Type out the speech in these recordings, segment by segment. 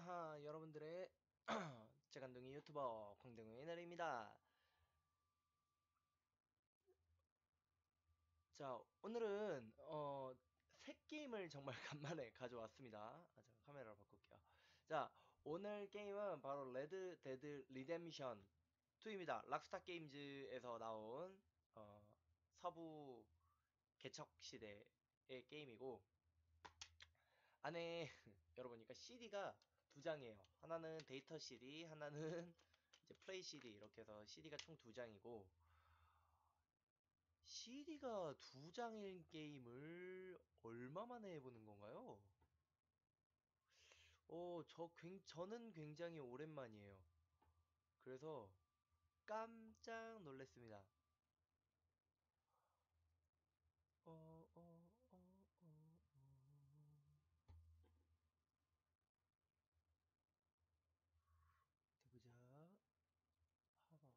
나하 여러분들의 재간둥이 유튜버 광대궁의 나리입니다. 자 오늘은 어, 새 게임을 정말 간만에 가져왔습니다. 아, 잠깐 카메라를 바꿀게요. 자 오늘 게임은 바로 레드 데드 리뎀션 2입니다. 락스타 게임즈에서 나온 어, 서부 개척 시대의 게임이고 안에 여러분 그러니까 CD가 두 장이에요. 하나는 데이터 CD, 하나는 이제 플레이 CD 이렇게 해서 CD가 총 두 장이고 CD가 두 장인 게임을 얼마 만에 해보는 건가요? 어, 저, 굉, 저는 굉장히 오랜만이에요. 그래서 깜짝 놀랐습니다. 어, 어, 어, 어, 어. 어디 보자. 하버.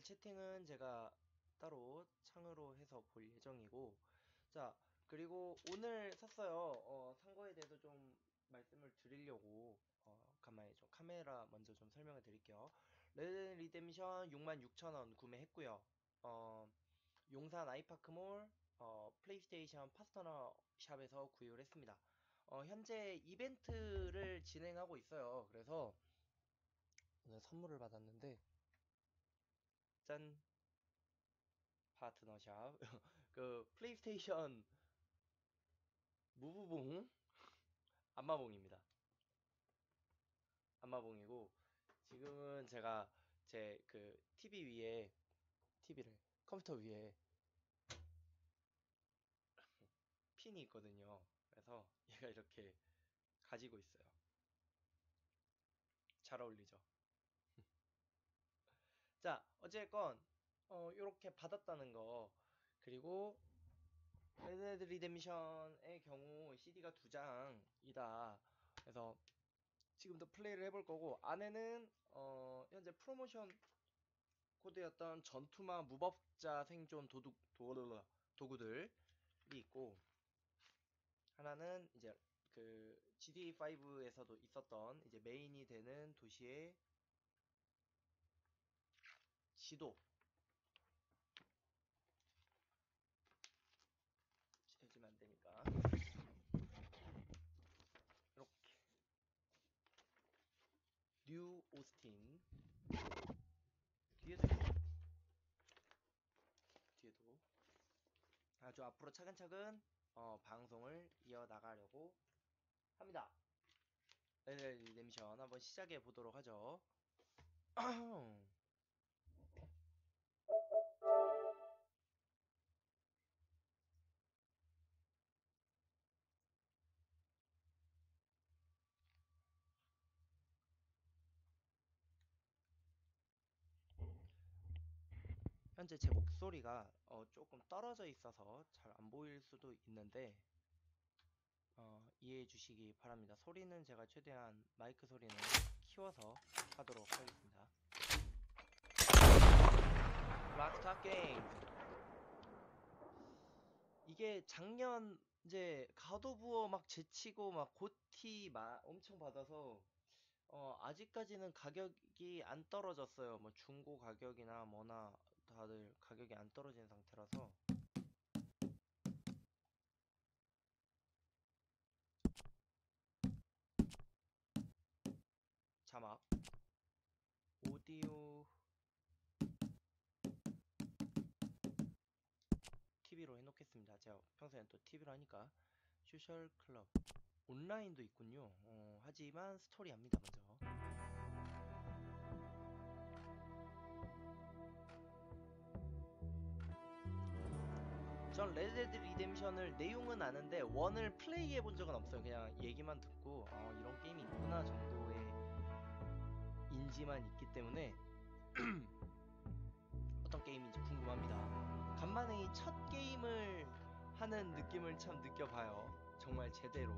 여러분들 채팅은 제가 따로 창으로 해서 볼 예정이고 자 그리고 오늘 샀어요. 어, 산 거에 대해서 좀 말씀을 드리려고 어, 간만에 좀 카메라 먼저 좀 설명을 드릴게요. 레드 리뎀션 66,000원 구매했고요. 어, 용산 아이파크몰 어, 플레이스테이션 파스터너 샵에서 구입을 했습니다. 어, 현재 이벤트를 진행하고 있어요. 그래서 오늘 선물을 받았는데 짠 파트너샵. 그 플레이스테이션 무브봉? 안마봉입니다. 안마봉이고 지금은 제가 제 그 TV 위에 TV를 컴퓨터 위에 핀이 있거든요. 그래서 얘가 이렇게 가지고 있어요. 잘 어울리죠? 자 어쨌건 어 요렇게 받았다는 거. 그리고 레드 리뎀션의 경우 CD가 두 장이다. 그래서 지금도 플레이를 해볼 거고 안에는 어 현재 프로모션 코드였던 전투마 무법자 생존 도둑 도, 도구들이 있고 하나는 이제 그 GD5에서도 있었던 이제 메인이 되는 도시의 지도. 해주면 안되니까. 이렇게. 뉴 오스틴. 뒤에도 뒤에도. 아주 앞으로 차근차근 어, 방송을 이어나가려고 합니다. 리뎀션 한번 시작해 보도록 하죠 현재 제 목소리가 어, 조금 떨어져 있어서 잘 안 보일 수도 있는데 어, 이해해 주시기 바랍니다. 소리는 제가 최대한 마이크 소리는 키워서 하도록 하겠습니다. 락스타 게임 이게 작년 이제 가도부어 막 제치고 막 고티 막 엄청 받아서 어, 아직까지는 가격이 안 떨어졌어요. 뭐 중고 가격이나 뭐나 다들 가격이 안 떨어진 상태라서 자막 오디오 TV로 해놓겠습니다. 제가 평소엔 또 TV로 하니까 소셜 클럽 온라인도 있군요. 어, 하지만 스토리 합니다 먼저. 전 레드데드 리뎀션을 내용은 아는데 원을 플레이해 본 적은 없어요. 그냥 얘기만 듣고 어, 이런 게임이 있구나 정도의 인지만 있기 때문에 어떤 게임인지 궁금합니다. 간만에 이 첫 게임을 하는 느낌을 참 느껴봐요. 정말 제대로.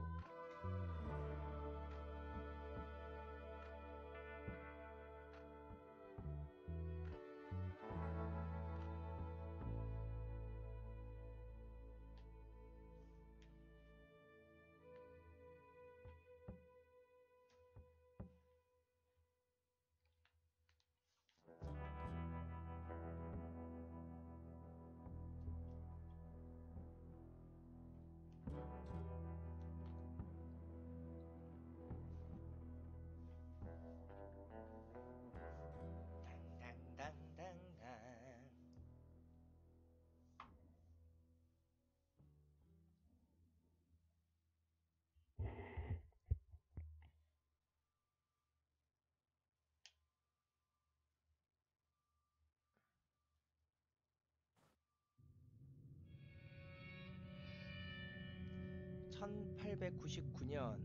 1899년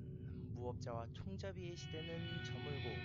무법자와 총잡이의 시대는 저물고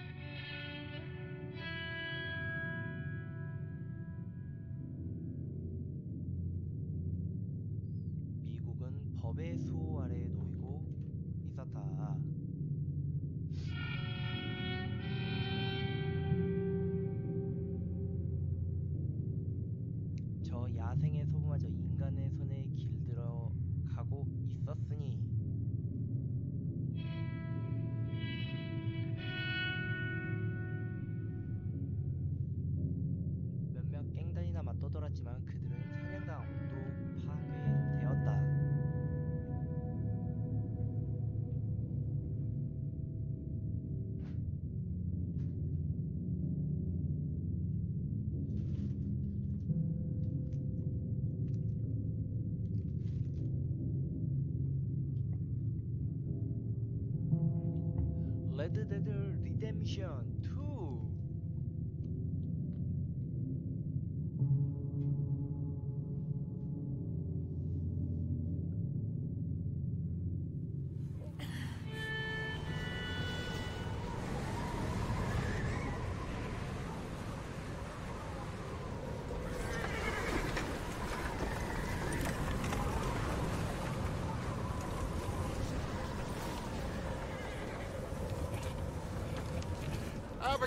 Dead Redemption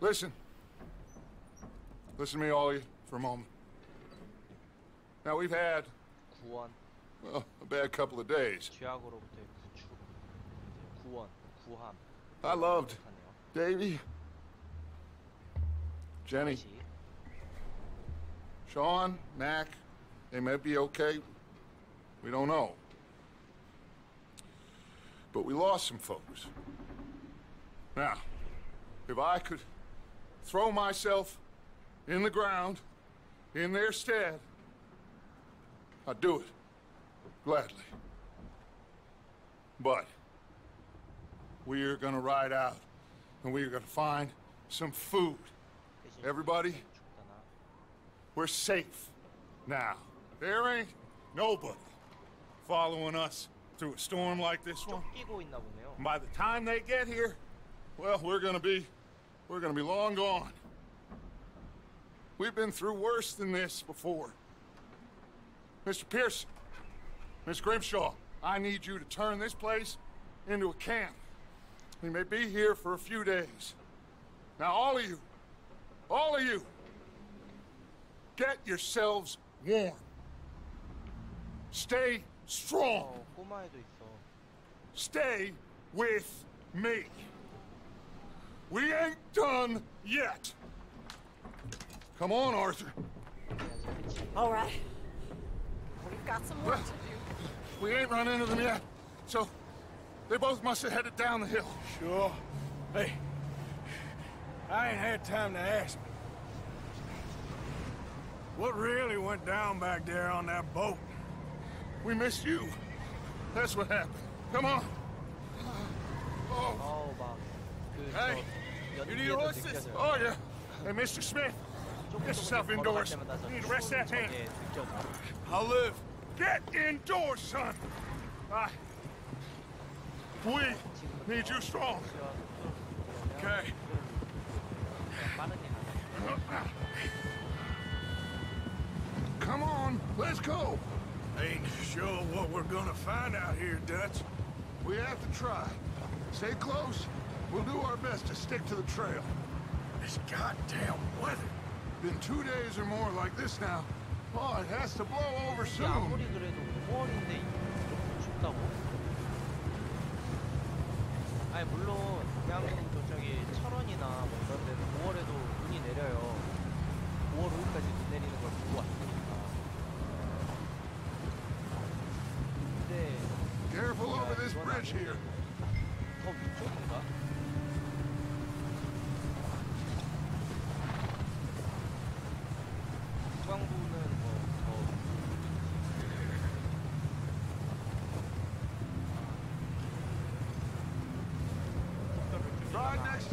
Listen. Listen to me, all of you, for a moment. Now, we've had, 구원 well, a bad couple of days. 죄악으로부터의 구출 구원 구함 I loved 하네요 Davy, Jenny, 다시 Sean, Mac. They may be okay. We don't know. But we lost some folks. Now, if I could throw myself in the ground in their stead, I'd do it gladly. But we are going to ride out and we are going to find some food. Everybody, we're safe now. There ain't nobody following us through a storm like this one. By the time they get here, well, we're going to be we're gonna be long gone. We've been through worse than this before. Mr. Pearson, Miss Grimshaw, I need you to turn this place into a camp. We may be here for a few days. Now, all of you, all of you, get yourselves warm. Stay strong. Stay with me. We ain't done yet. Come on, Arthur. All right. We've got some work to do. We ain't run into them yet, so they both must have headed down the hill. Sure. Hey, I ain't had time to ask. What really went down back there on that boat? We missed you. That's what happened. Come on. Oh, oh Hey, you need horses? Oh, yeah. Hey, Mr. Smith, get yourself indoors. You need to rest that hand. I'll live. Get indoors, son. I, we need you strong. Okay. Come on, let's go. Ain't sure what we're gonna find out here, Dutch. We have to try. Stay close, We'll do our best to stick to the trail. This goddamn weather. Been two days or more like this now. Oh, it has to blow over 이게 soon. 아무리 그래도 5월인데 조금 춥다고? 아니 물론 그냥 저쪽이 철원이나 뭐 그런 데는 5월에도 눈이 내려요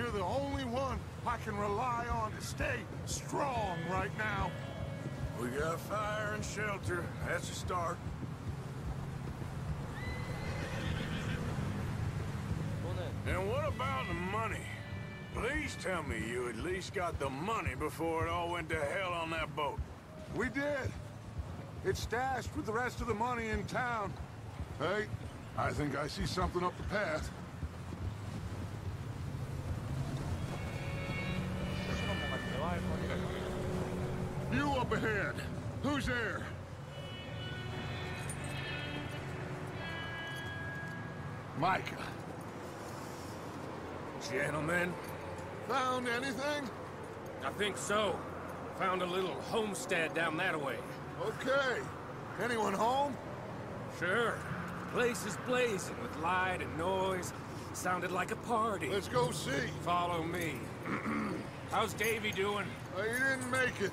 You're the only one I can rely on to stay strong right now. We got fire and shelter. That's a start. And what about the money? Please tell me you at least got the money before it all went to hell on that boat. We did. It's stashed with the rest of the money in town. Hey, I think I see something up the path. Up ahead. Who's there? Micah. Gentlemen, Found anything? I think so. Found a little homestead down that way. Okay. Anyone home? Sure. Place is blazing with light and noise. Sounded like a party. Let's go see. Follow me. How's Davy doing? He didn't make it.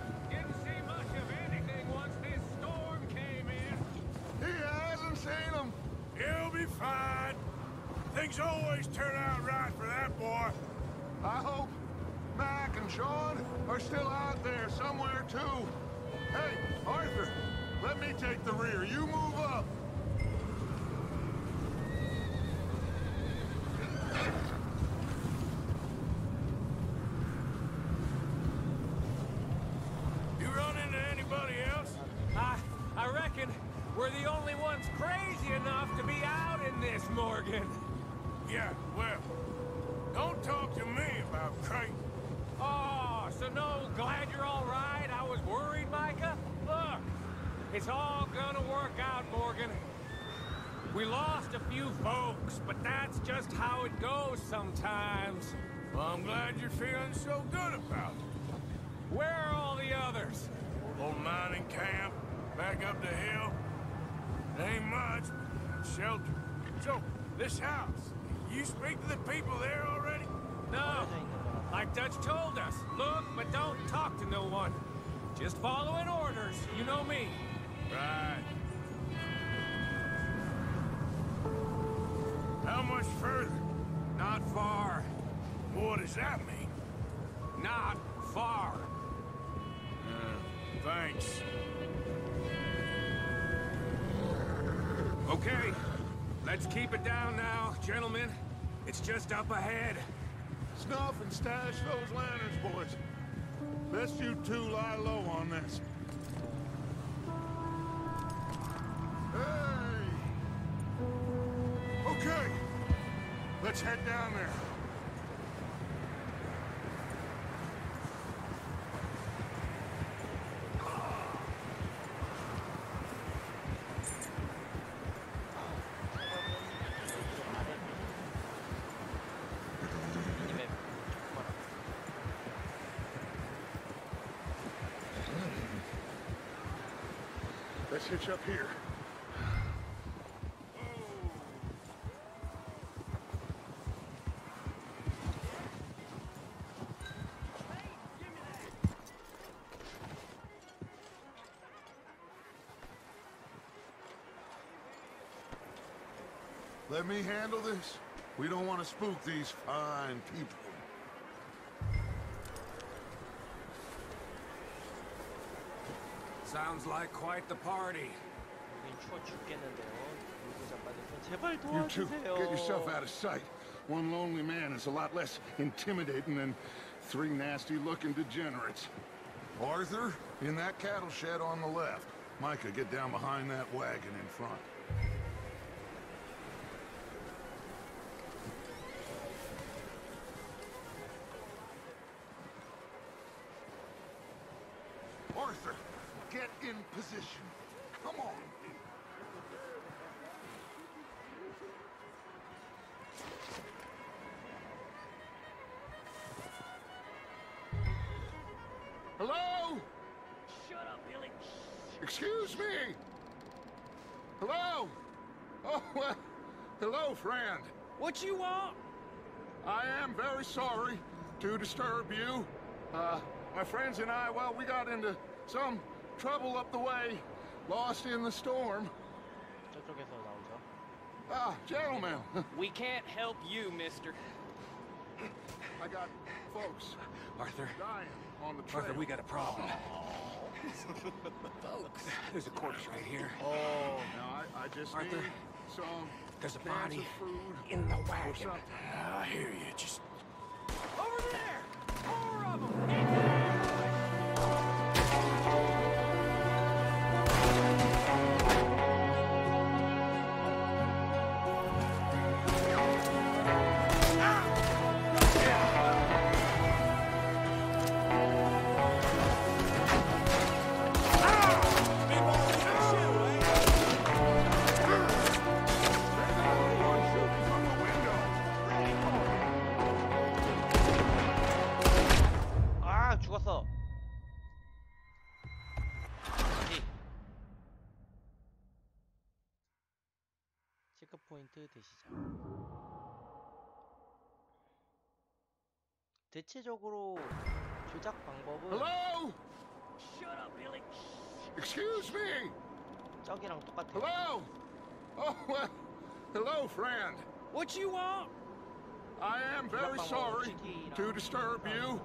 Seen. He'll be fine. Things always turn out right for that boy. I hope Mac and Sean are still out there somewhere, too. Hey, Arthur, let me take the rear. You move up. It's all gonna work out, Morgan. We lost a few folks, but that's just how it goes sometimes. Well, I'm glad you're feeling so good about it. Where are all the others? Old mining camp, back up the hill. Ain't much, shelter. So, this house, you speak to the people there already? No. Like Dutch told us, look, but don't talk to no one. Just following orders, you know me. Right. How much further? Not far. What does that mean? Not far. Uh, thanks. Okay, let's keep it down now, gentlemen. It's just up ahead. Snuff and stash those lanterns, boys. Best you two lie low on this. Hey! Okay, let's head down there. Let's hitch up here. me handle this? We don't want to spook these fine people. Sounds like quite the party. You two, get yourself out of sight. One lonely man is a lot less intimidating than three nasty-looking degenerates. Arthur, in that cattle shed on the left. Micah, get down behind that wagon in front. Arthur, get in position. Come on. Hello? Shut up, Billy. Excuse me? Hello? Oh, well, hello, friend. What you want? I am very sorry to disturb you. Uh, my friends and I, well, we got into some trouble up the way, lost in the storm. Ah, gentlemen. We can't help you, mister. I got folks. Arthur. Dying on the trail. Arthur, we got a problem. folks. There's a corpse right here. Oh, no, I, I just Arthur, need some... There's a body in the wagon. Ah, I hear you. Just 대체적으로 조작 방법은 Hello? Shut up, Billy. Excuse me? 저기랑 똑같아요. Hello? Oh, well, hello, friend. What you want? I am very sorry to disturb you.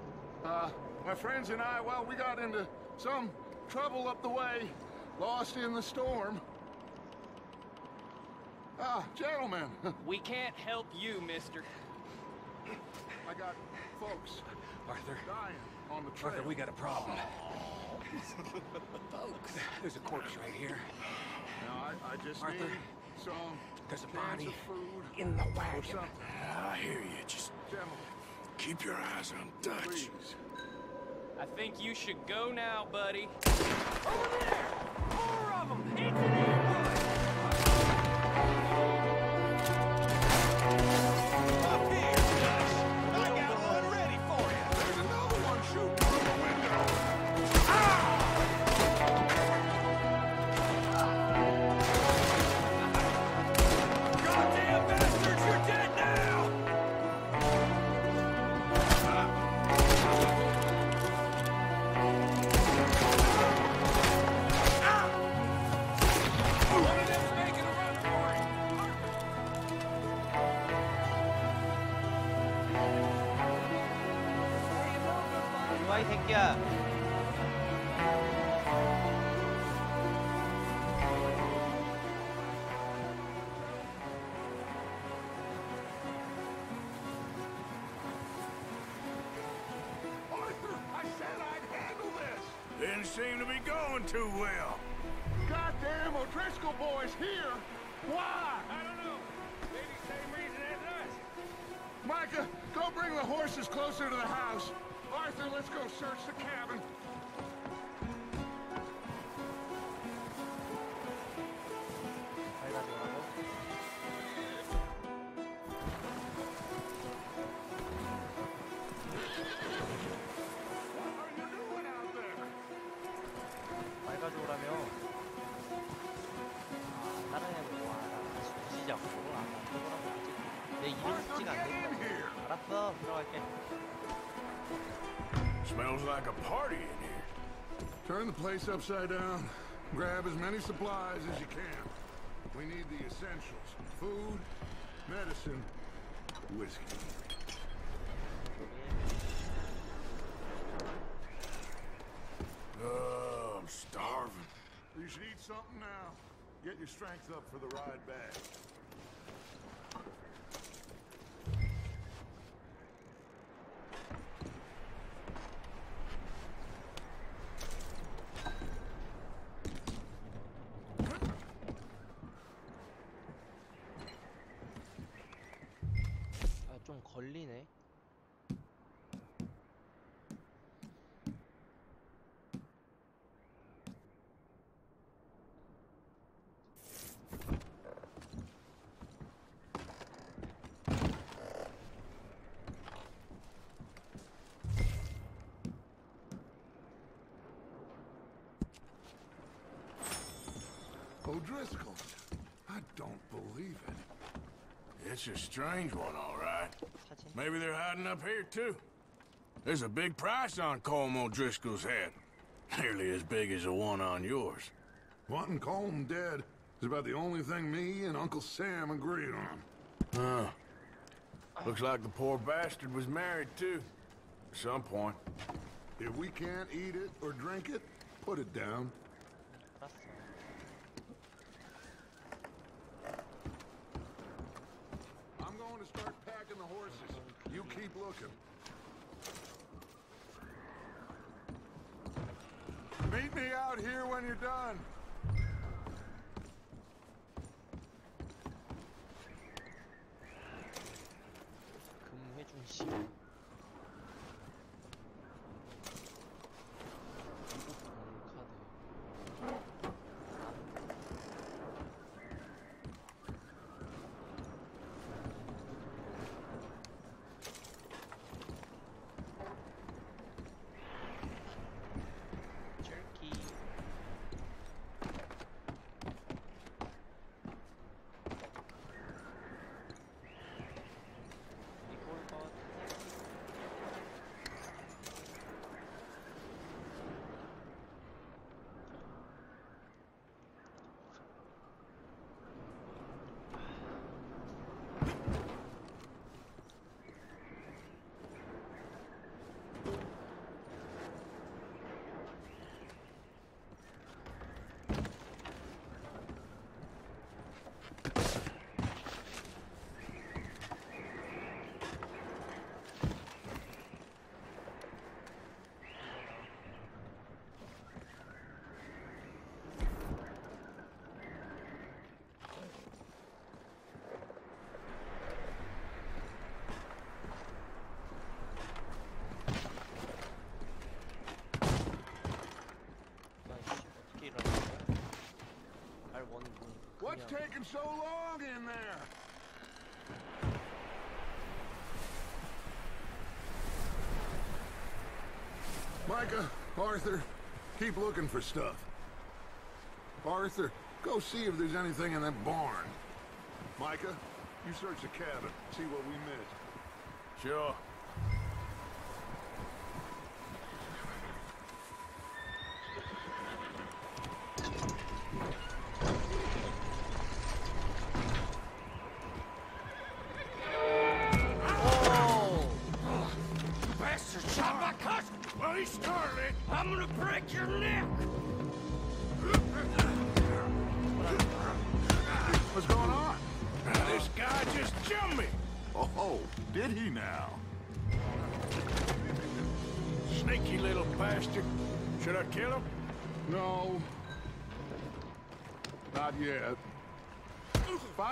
Uh, my friends and I, well, we got into some trouble up the way, lost in the storm. Ah, gentlemen, We can't help you, mister. I got folks Arthur, dying on the trail. Arthur, we got a problem. Folks. There's a corpse right here. Now, I, I just Arthur, need some there's a body of food in the or wagon. something. I hear you. Just Gentlemen, keep your eyes on Dutch. please. I think you should go now, buddy. Over there! Four of Up seem to be going too well. Goddamn O'Driscoll boys here. Why? I don't know. Maybe same reason as us. Micah, go bring the horses closer to the house. Arthur, let's go search the cabin. Oh, no, no, Smells like a party in here. Turn the place upside down. Grab as many supplies as you can. We need the essentials. Food, medicine, whiskey. Oh, I'm starving. You should eat something now. Get your strength up for the ride back. O'Driscoll. I don't believe it. It's a strange one, all right. Maybe they're hiding up here, too. There's a big price on Colm O'Driscoll's head. Nearly as big as the one on yours. Wanting Colm dead is about the only thing me and Uncle Sam agree on. Huh. Looks like the poor bastard was married, too. At some point. If we can't eat it or drink it, put it down. Out here when you're done. What's taking so long in there? Micah, Arthur, keep looking for stuff. Arthur, go see if there's anything in that barn. Micah, you search the cabin, see what we missed. Sure.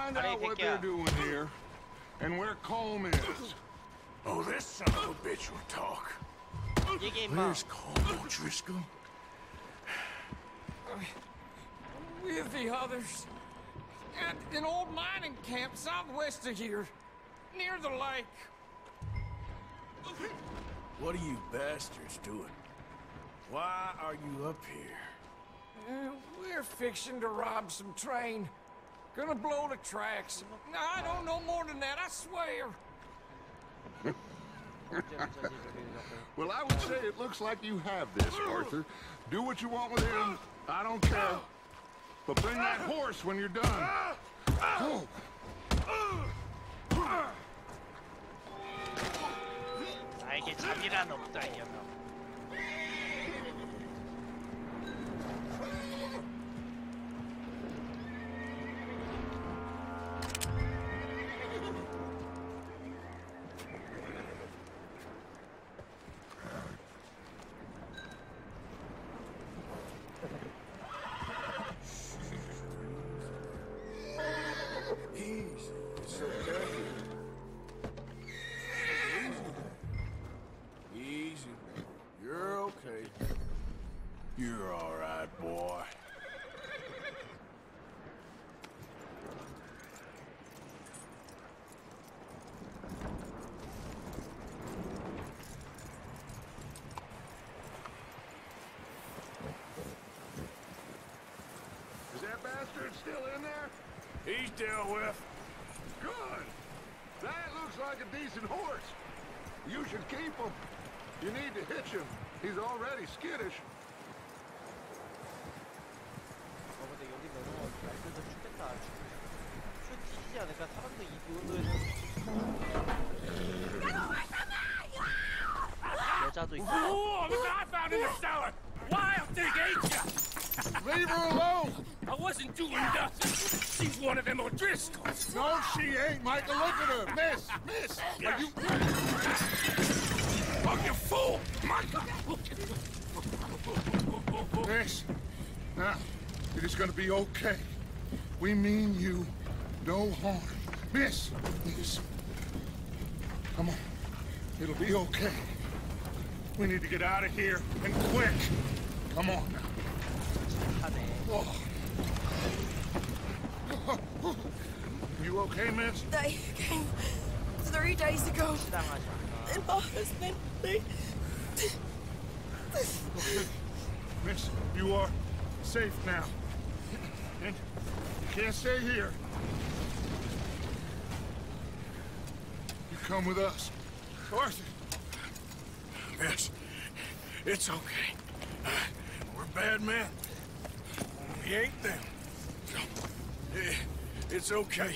find out what they're doing here and where Colm is. Oh, this son of a bitch will talk. Where's Colm O'Driscoll? With the others. At an old mining camp southwest of here, near the lake. What are you bastards doing? Why are you up here? Uh, we're fixing to rob some train. Gonna blow the tracks. I don't know more than that, I swear. well, I would say it looks like you have this, Arthur. Do what you want with him. I don't care. But bring that horse when you're done. Go. I get some bastard still in there? He's dealt with. Good. That looks like a decent horse. You should keep him. You need to hitch him. He's already skittish. Oh, there's an found in the cellar! Wild thing ate you! Leave her alone! Wasn't doing nothing. She's one of them O'Driscolls. No, she ain't, Micah. Look at her. Miss, miss. Are you... Oh, you fool! Micah! Miss. Now, it is gonna be okay. We mean you no harm. Miss, miss. Come on. It'll be okay. We need to get out of here, and quick. Come on now. 하네. Oh. You okay, miss? They came three days ago. And my husband, they... Okay. Miss, you are safe now. And you can't stay here. You come with us. Arthur! Miss, it's okay. We're bad men. We ain't them. It's okay.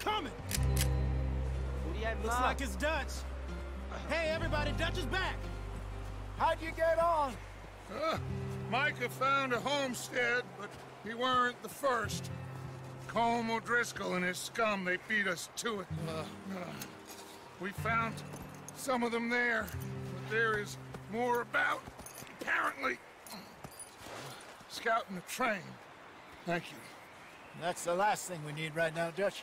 coming. Looks like it's Dutch. Hey, everybody, Dutch is back. How'd you get on? Uh, Micah found a homestead, but he weren't the first. Colm O'Driscoll and his scum, they beat us to it. Uh, uh, we found some of them there, but there is more about, apparently. Scouting the train. Thank you. That's the last thing we need right now, Dutch.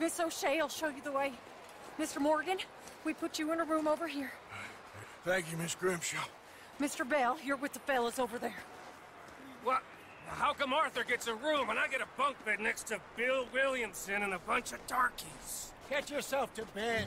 Miss O'Shea will show you the way. Mr. Morgan, we put you in a room over here. Thank you, Miss Grimshaw. Mr. Bell, you're with the fellas over there. What? How come Arthur gets a room and I get a bunk bed next to Bill Williamson and a bunch of darkies? Get yourself to bed.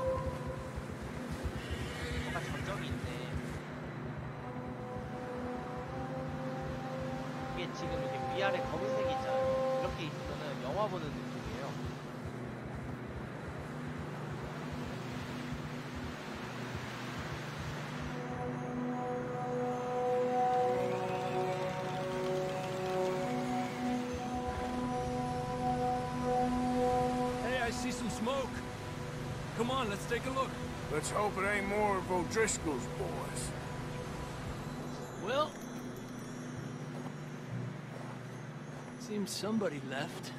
이게 지금 이렇게 위아래 검은색이 있잖아요. 이렇게 있으면은 영화 보는 느낌이에요. Hey, I see some smoke. Come on, let's take a look. Let's hope it ain't more of O'Driscoll's boys. Seems somebody left.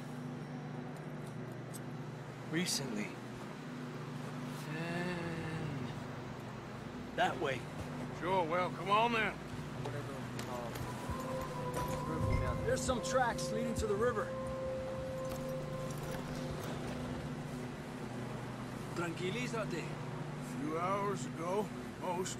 Recently. And that way. Sure, well, come on then. Uh, There's some tracks leading to the river. Tranquilízate. A few hours ago, most.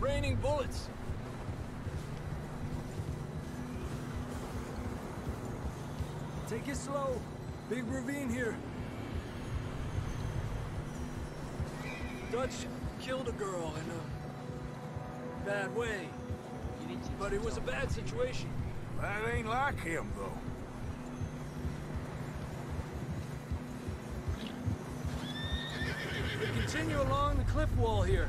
Raining bullets. Take it slow. Big ravine here. Dutch killed a girl in a bad way. But it was a bad situation. That ain't like him, though. We continue along the cliff wall here.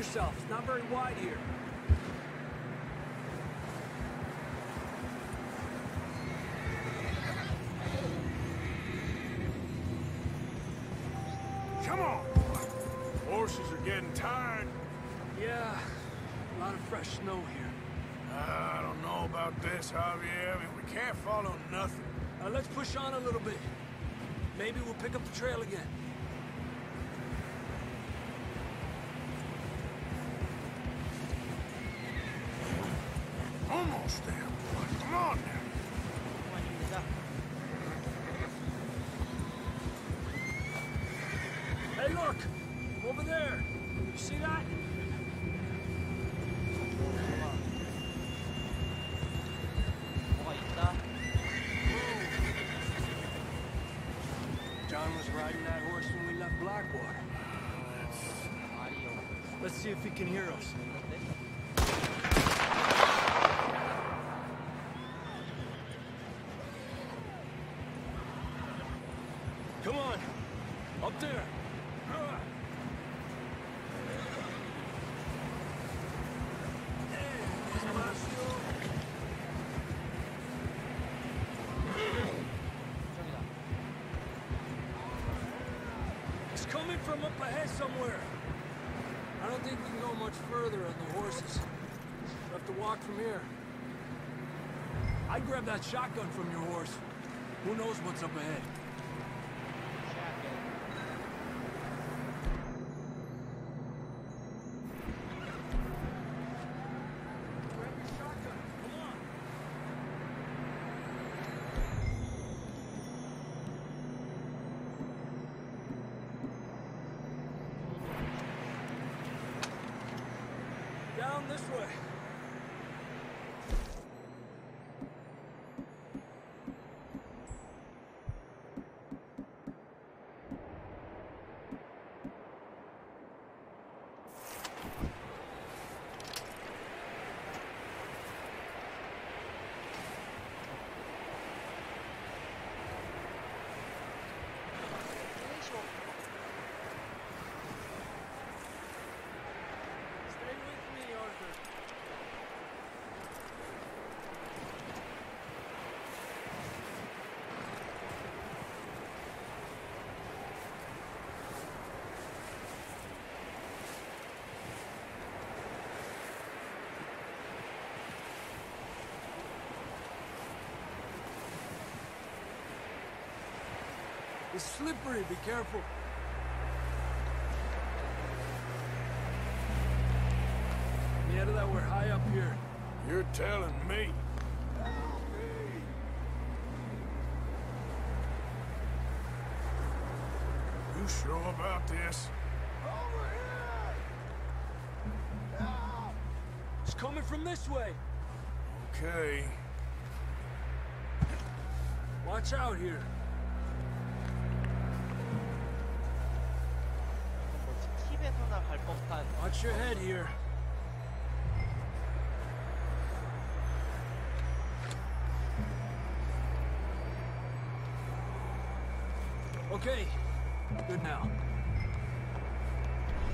Yourself. It's not very wide here. Come on. Horses are getting tired. Yeah, a lot of fresh snow here. I don't know about this, Javier. I mean, we can't follow nothing. Uh, let's push on a little bit. Maybe we'll pick up the trail again. Let's see if he can hear us. Come on. Up there. It's coming from up ahead somewhere much further on the horses. We'll have to walk from here. I'd grab that shotgun from your horse. Who knows what's up ahead? Grab the shotgun. Come on. Down this way. Stay with me, Arthur. It's slippery, be careful. That we're high up here. You're telling me. You sure about this? Over here. It's coming from this way. Okay. Watch out here. watch your head here. Okay, good now.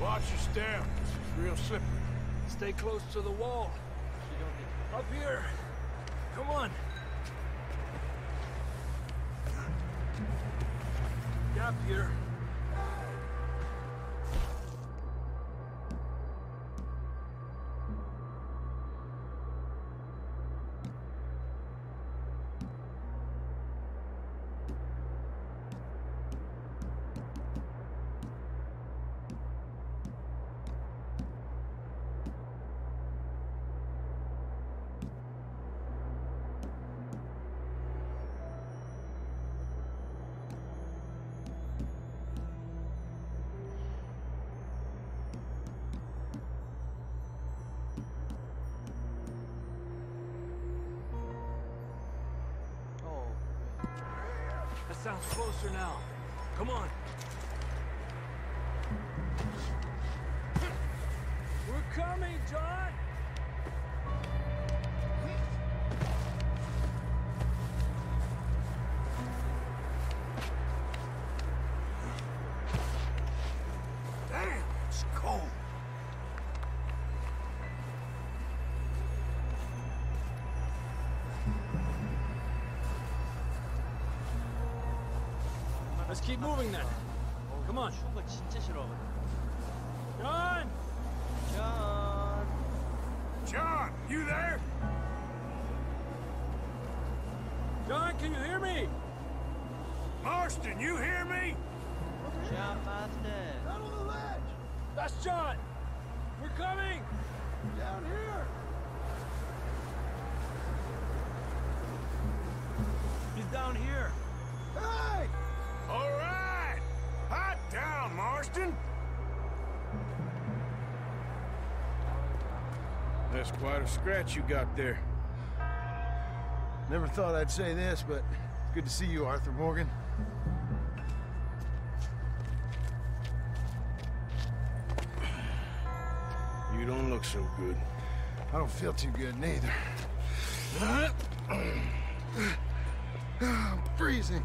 Watch your step, this is real slippery. Stay close to the wall. Up here. Come on. Gap here. That sounds closer now. Come on. We're coming, John! Let's keep moving then. Come on. 추운 걸 진짜 싫어하거든. John! 짠. John, you there? John, can you hear me? Marston, you hear me? 짠, 마스터. Out on the ledge. That's John! We're coming! Down here. He's down here. Down, Marston. That's quite a scratch you got there. Never thought I'd say this, but it's good to see you, Arthur Morgan. You don't look so good. I don't feel too good neither. I'm freezing.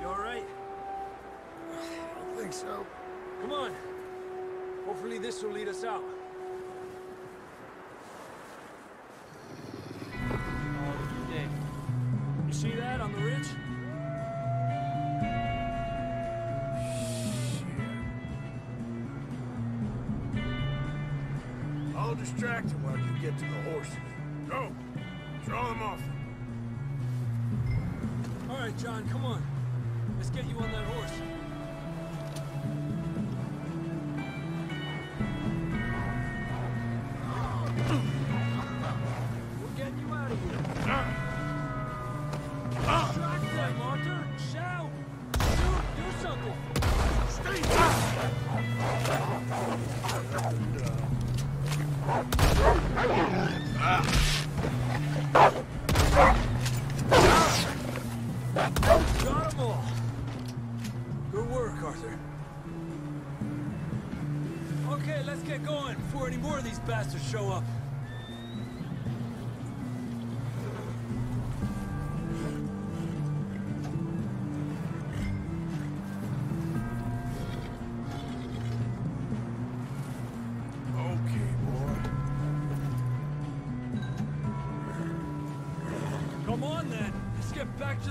You alright? I don't think so. Come on. Hopefully this will lead us out. You see that on the ridge? Shit. All distracted while you get to the horses. John, come on. Let's get you on that horse.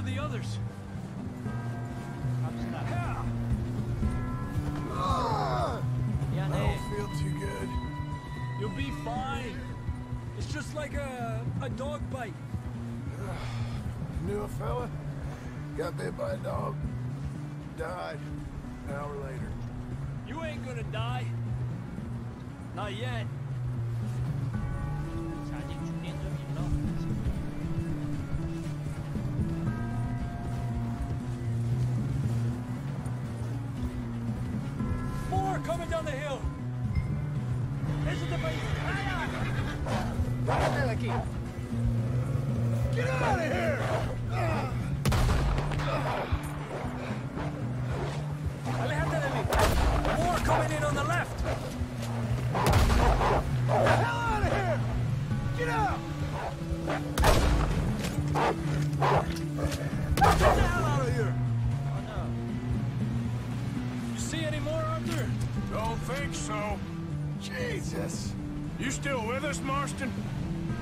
The others.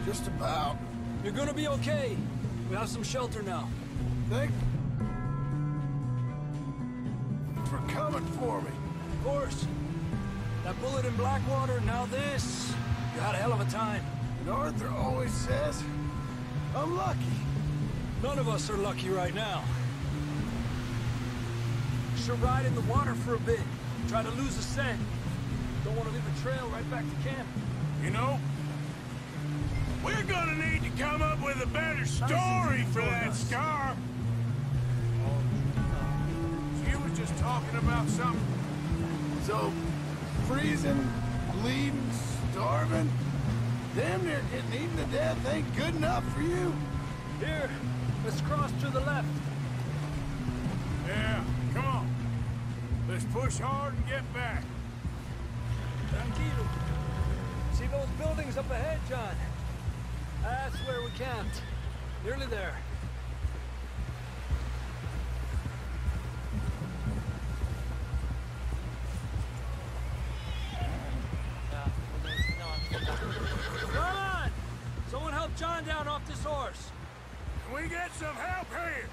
Just about. You're gonna be okay. We have some shelter now. Thank for coming for me. Of course. That bullet in Blackwater, now this. You had a hell of a time. And Arthur always says I'm lucky. None of us are lucky right now. Should ride in the water for a bit. Try to lose the scent. Don't want to leave a trail right back to camp. You know, we're gonna need to come up with a better story for that scar. She was just talking about something. So, freezing, bleeding, starving, damn near getting eaten to death ain't good enough for you. Here, let's cross to the left. Yeah, come on. Let's push hard and get back. Tranquilo. See those buildings up ahead, John? That's where we camped. Nearly there. Come on! Someone help John down off this horse. Can we get some help here?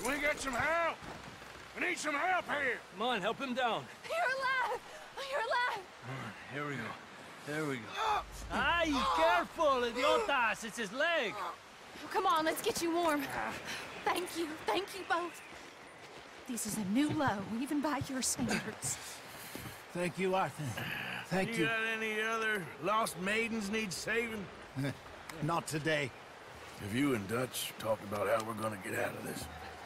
Can we get some help? We need some help here. Come on, help him down. You're alive! You're alive! Here we go. There we go. Ay, careful, idiotas! It's his leg! Come on, let's get you warm. Thank you, thank you both. This is a new low, even by your standards. Thank you, Arthur. Thank you. got any other lost maidens need saving? Not today. Have you and Dutch talked about how we're gonna get out of this?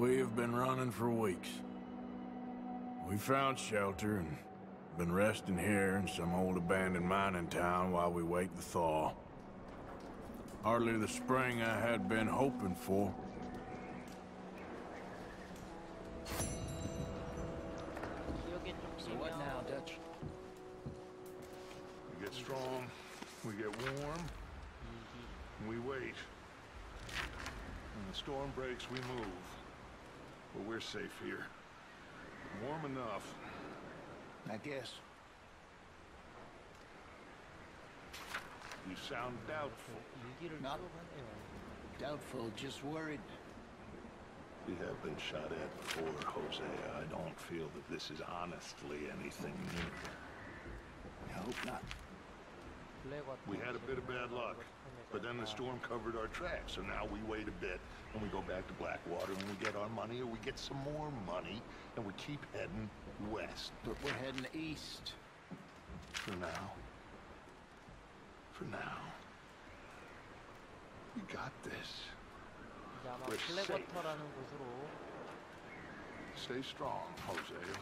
We have been running for weeks. We found shelter and been resting here in some old abandoned mining town while we wait the thaw. Hardly the spring I had been hoping for. So what now, Dutch? We get strong, we get warm, and we wait. When the storm breaks, we move. But we're safe here. Warm enough. I guess. You sound doubtful. Not doubtful, just worried. We have been shot at before, Hosea. I don't feel that this is honestly anything new. I hope not. We had a bit of bad luck. But then the storm covered our tracks, so now we wait a bit, and we go back to Blackwater, and we get our money, or we get some more money, and we keep heading west. But we're heading east. For now. For now. We got this. We're safe. Stay strong, Hosea.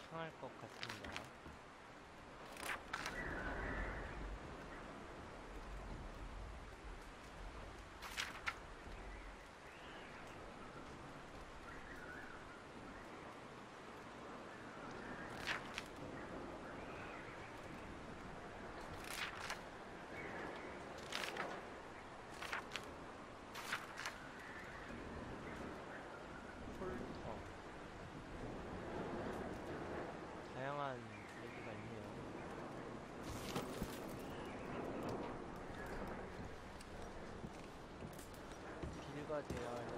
God, they are.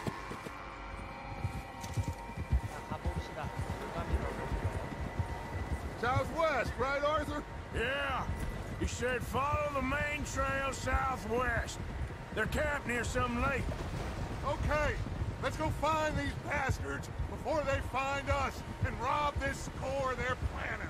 Southwest, right, Arthur? Yeah. He said follow the main trail southwest. They're camped near some lake. Okay, let's go find these bastards before they find us and rob this core they're planning.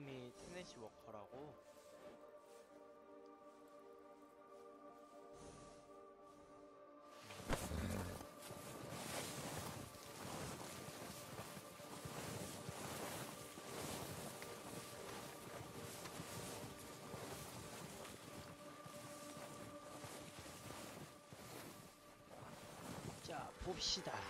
이름이 테네시 워커라고 자 봅시다.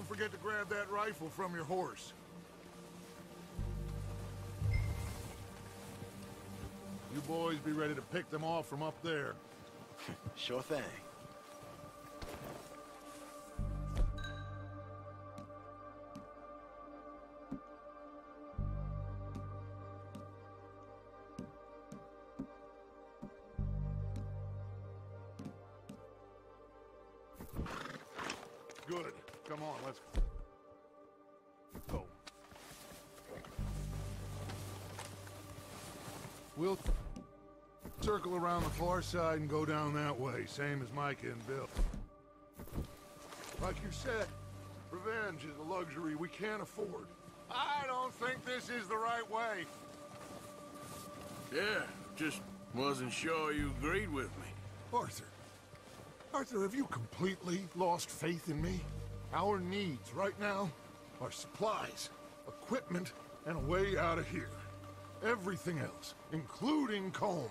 Don't forget to grab that rifle from your horse. You boys be ready to pick them off from up there. Sure thing. Circle around the far side and go down that way, same as Micah and Bill. Like you said, revenge is a luxury we can't afford. I don't think this is the right way. Yeah, just wasn't sure you agreed with me. Arthur. Arthur, have you completely lost faith in me? Our needs right now are supplies, equipment, and a way out of here. Everything else, including Colm,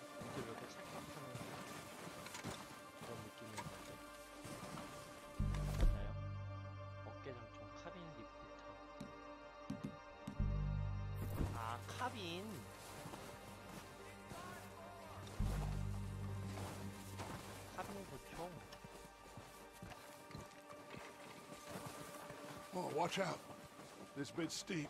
Watch out. This bit's steep.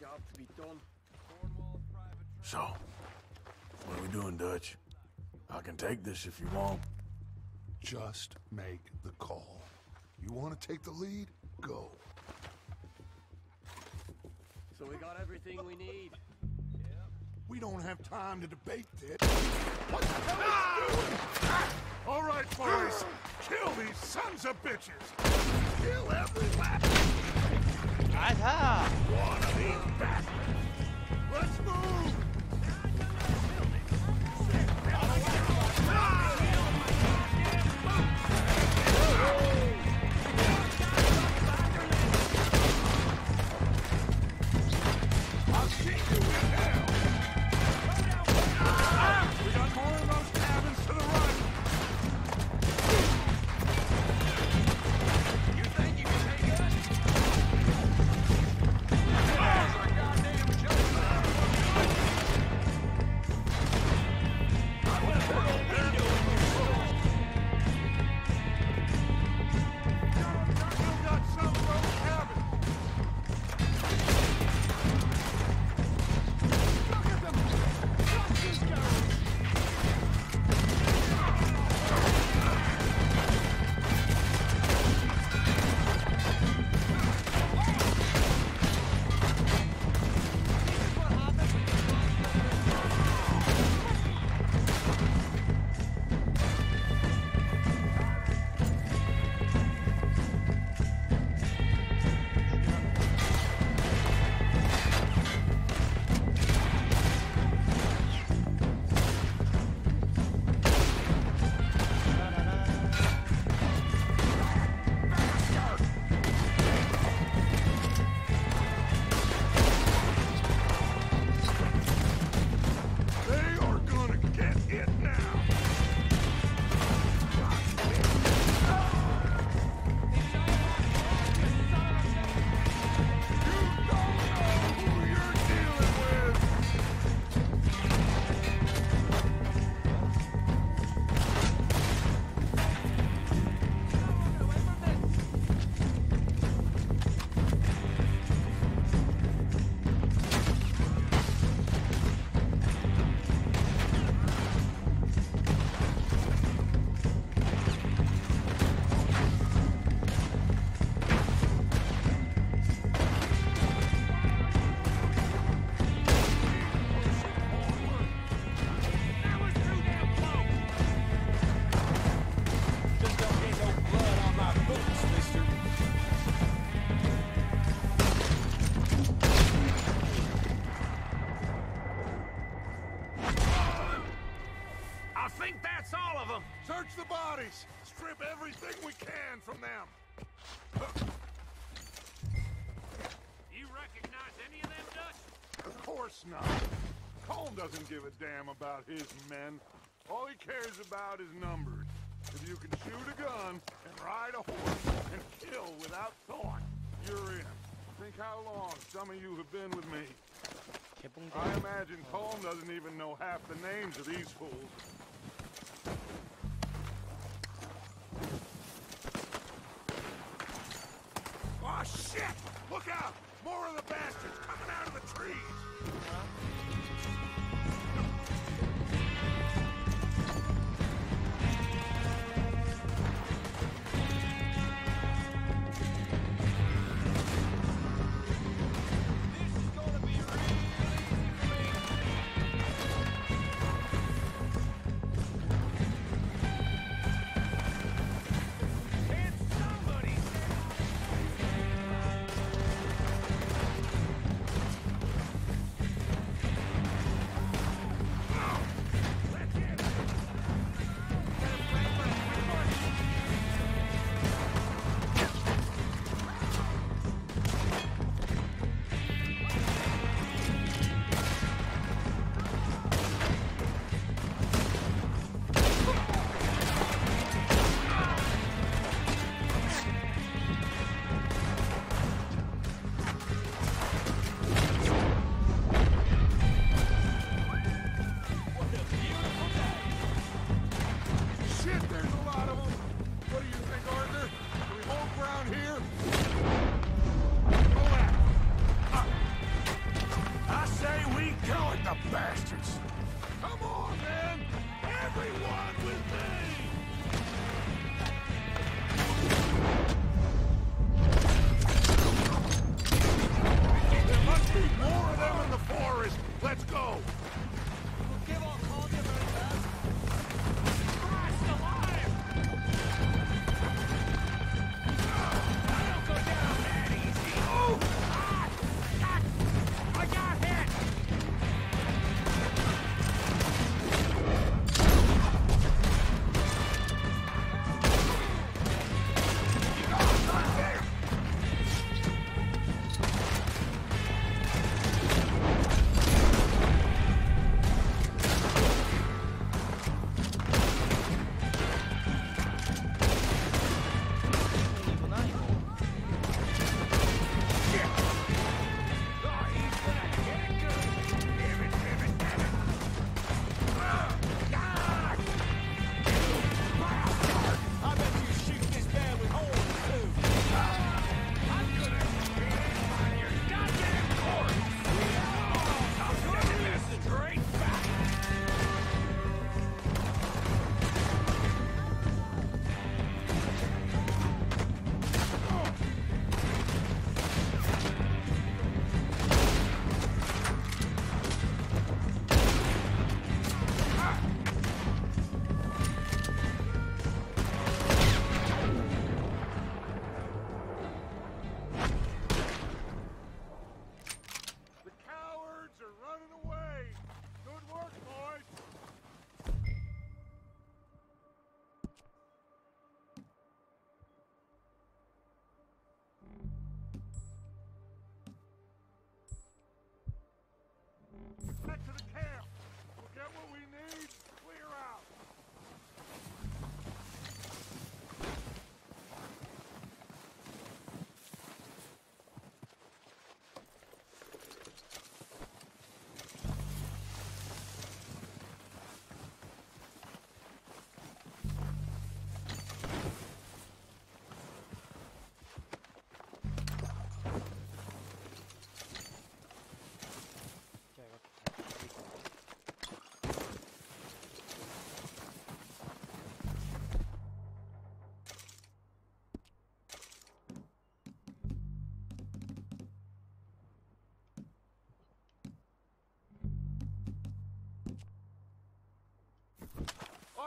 Job to be done. So, what are we doing, Dutch? I can take this if you want. Just make the call. You want to take the lead? Go. So we got everything we need. We don't have time to debate this. What the hell are you doing? Ah! All right, boys. Kill these sons of bitches. Kill every last... Right here. One of these bastards. Let's move. give a damn about his men. All he cares about is numbers. If you can shoot a gun and ride a horse and kill without thought, you're in. Think how long some of you have been with me. I imagine Colm doesn't even know half the names of these fools.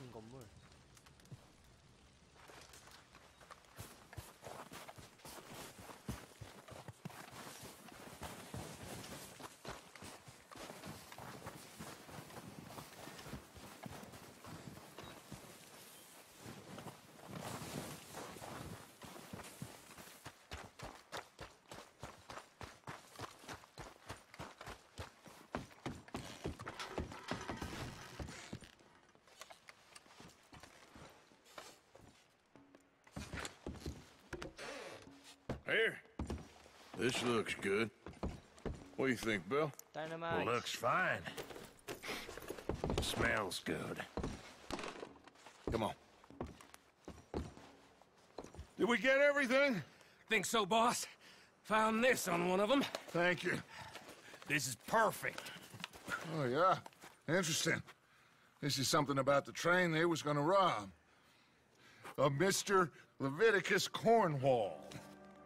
했던 건물 Here. This looks good. What do you think, Bill? Dynamite. Looks fine. Smells good. Come on. Did we get everything? Think so, boss? Found this on one of them. Thank you. This is perfect. Oh, yeah? Interesting. This is something about the train they was gonna rob. A Mr. Leviticus Cornwall.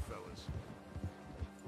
fellas.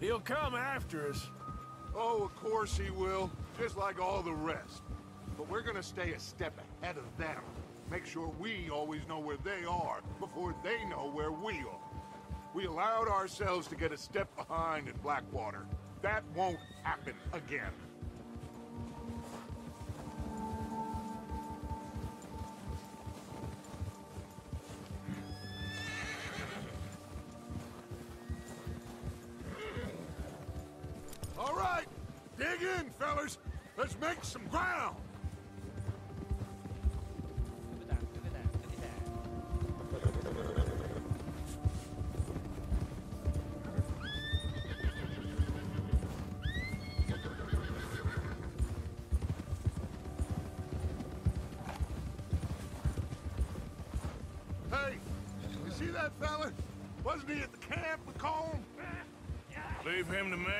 he'll come after us. Oh, of course he will, just like all the rest. But we're gonna stay a step ahead of them. Make sure we always know where they are before they know where we are. We allowed ourselves to get a step behind in Blackwater. That won't happen again. Him to me.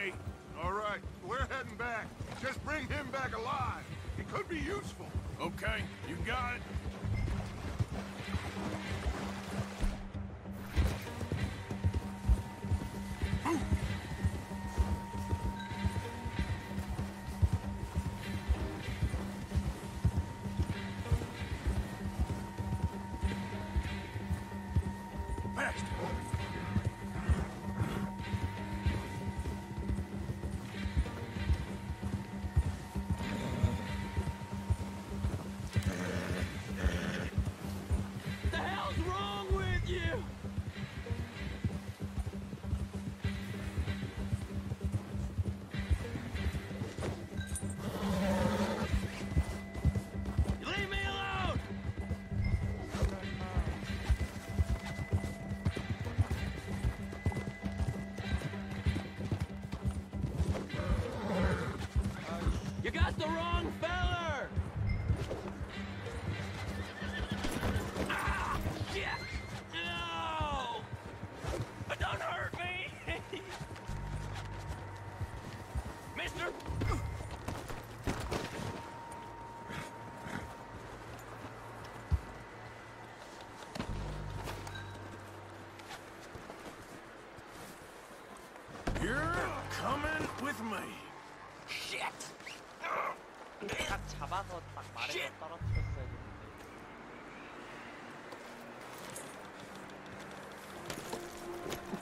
딱 잡아서 딱 말해서 떨어뜨렸어야 되는데.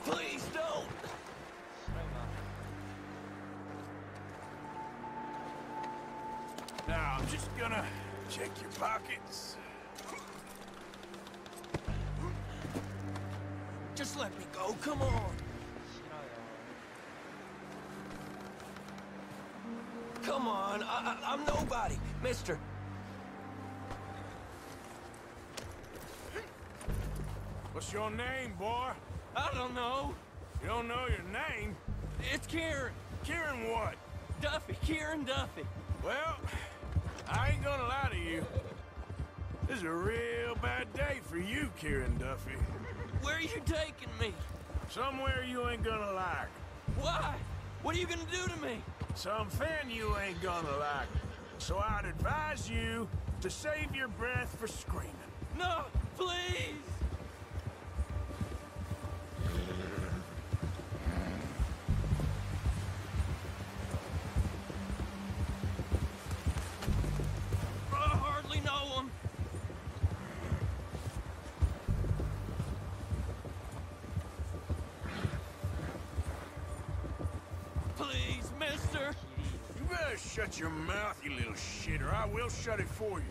Please don't! 실화가. Now, I'm just gonna check your pockets. Just let me go, come on! 싫어요. Come on, I, I, I'm nobody, mister. What's your name, boy? I don't know. You don't know your name? It's Kieran. Kieran what? Duffy, Kieran Duffy. Well, I ain't gonna lie to you. This is a real bad day for you, Kieran Duffy. Where are you taking me? Somewhere you ain't gonna like. Why? What are you gonna do to me? Something you ain't gonna like. So I'd advise you to save your breath for screaming. No, please! Shut it for you.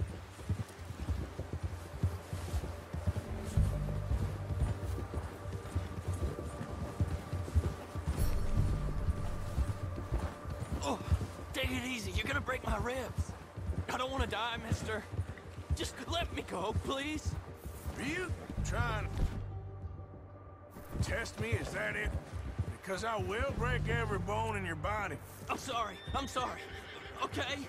Oh, take it easy. You're gonna break my ribs. I don't want to die, mister. Just let me go, please. Are you trying to test me? Is that it? Because I will break every bone in your body. I'm sorry. I'm sorry. Okay?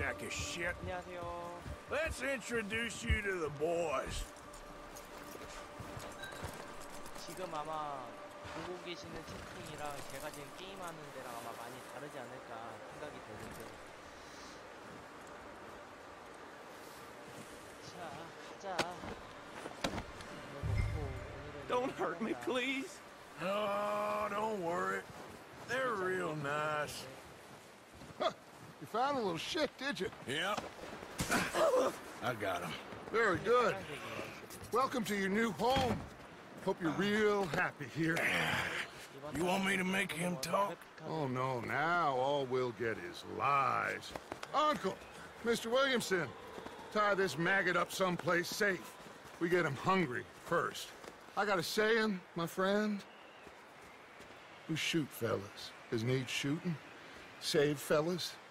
sack of shit. 안녕하세요. Let's introduce you to the boys. 지금 아마 보고 계시는 채팅이랑 제가 지금 게임하는 데랑 아마 많이 다르지 않을까 생각이 되는데 자 가자 그래놓고 오늘은 Don't hurt me, 여기까지 하자. please. Oh, don't worry. They're real nice. You found a little shit, did you? Yeah. I got him. Very good. Welcome to your new home. Hope you're real happy here. You want me to make him talk? Oh, no. Now all we'll get is lies. Uncle, Mr. Williamson, tie this maggot up someplace safe. We get him hungry first. I got a saying, my friend. Who shoot fellas Is need shooting. Save fellas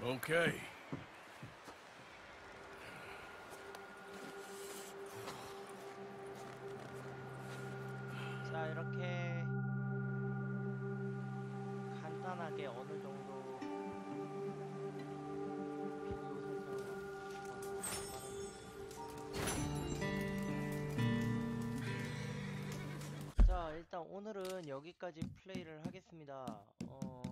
Okay. 자 이렇게 간단하게 어느 정도 자 일단 오늘은 여기까지 플레이를 하겠습니다 어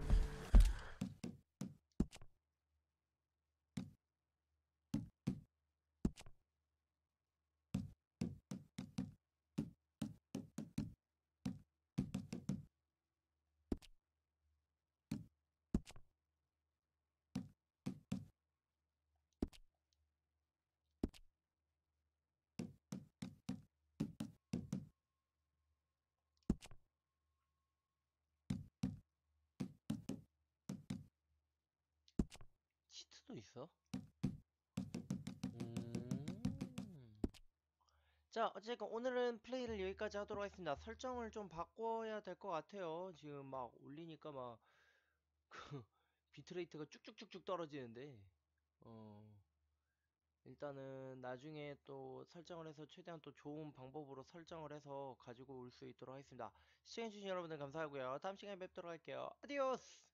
치트도 있어? 음. 자, 어쨌건 오늘은 플레이를 여기까지 하도록 하겠습니다. 설정을 좀 바꿔야 될 것 같아요. 지금 막 올리니까 막, 그, 비트레이트가 쭉쭉쭉쭉 떨어지는데, 어, 일단은 나중에 또 설정을 해서 최대한 또 좋은 방법으로 설정을 해서 가지고 올 수 있도록 하겠습니다. 시청해주신 여러분들 감사하고요. 다음 시간에 뵙도록 할게요. 아디오스!